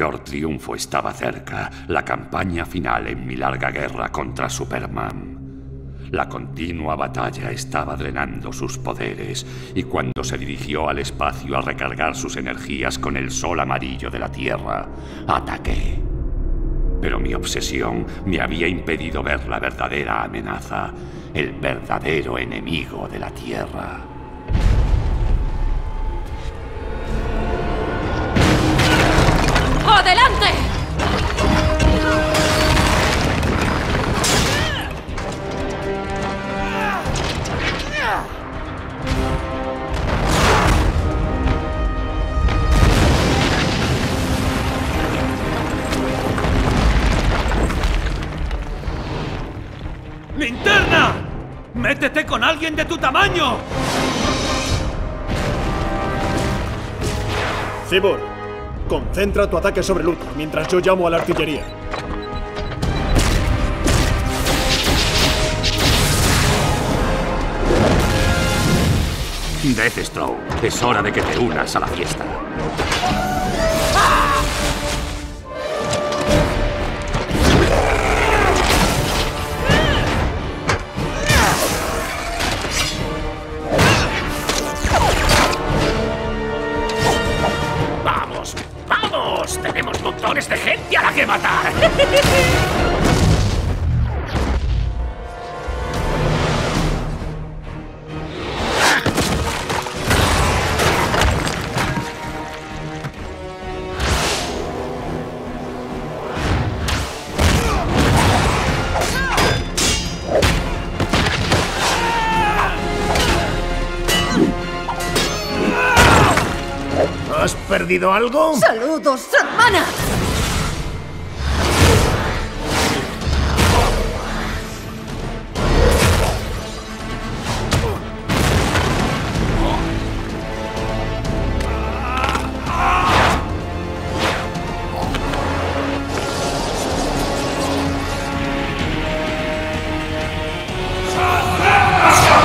peor triunfo estaba cerca, la campaña final en mi larga guerra contra Superman. La continua batalla estaba drenando sus poderes, y cuando se dirigió al espacio a recargar sus energías con el sol amarillo de la Tierra, ataqué. Pero mi obsesión me había impedido ver la verdadera amenaza, el verdadero enemigo de la Tierra. ¡Adelante! ¡Linterna! ¡Métete con alguien de tu tamaño! Cibor, concentra tu ataque sobre Luthor mientras yo llamo a la artillería. Deathstroke, es hora de que te unas a la fiesta. ¡Tenemos montones de gente a la que matar! perdido algo? ¡Saludos, hermana! ¿Qué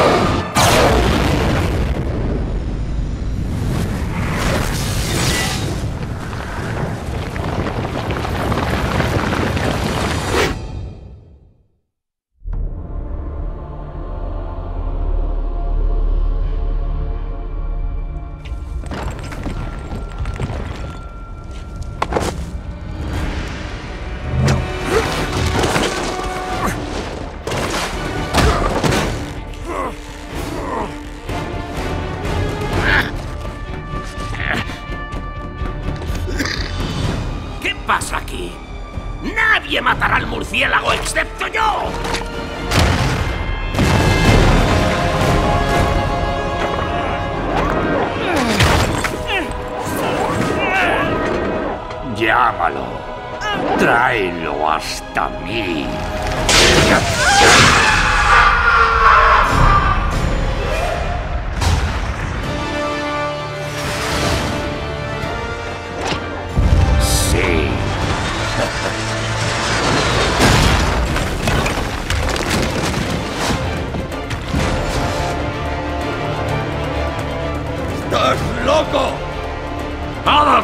¡Nadie matará al murciélago excepto yo! Llámalo. Tráelo hasta mí. ¡Estás loco! ¡Adam!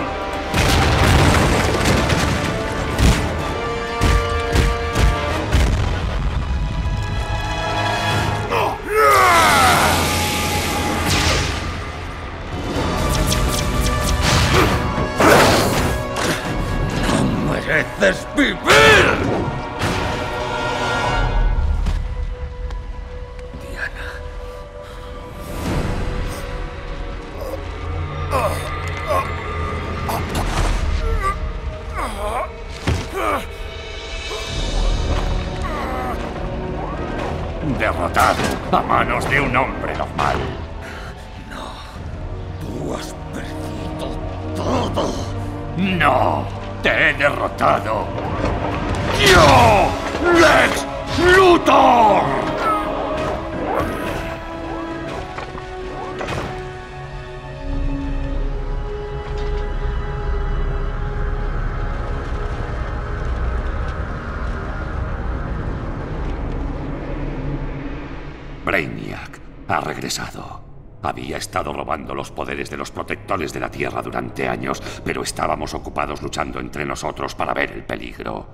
¡Mereces vivir! Derrotado a manos de un hombre normal. Tú has perdido todo. No, te he derrotado. ¡Yo! Brainiac ha regresado. Había estado robando los poderes de los protectores de la Tierra durante años, pero estábamos ocupados luchando entre nosotros para ver el peligro.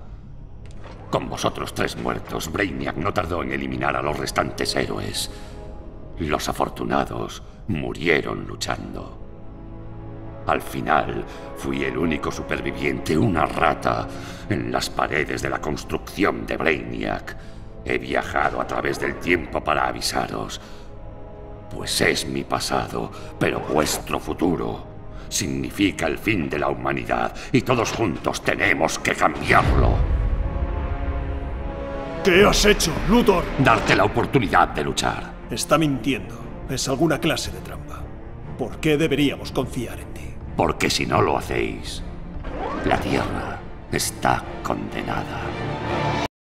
Con vosotros tres muertos, Brainiac no tardó en eliminar a los restantes héroes. Los afortunados murieron luchando. Al final, fui el único superviviente, una rata, en las paredes de la construcción de Brainiac. He viajado a través del tiempo para avisaros. Pues es mi pasado, pero vuestro futuro. Significa el fin de la humanidad y todos juntos tenemos que cambiarlo. ¿Qué has hecho, Luthor? Darte la oportunidad de luchar. Está mintiendo. Es alguna clase de trampa. ¿Por qué deberíamos confiar en ti? Porque si no lo hacéis, la Tierra está condenada.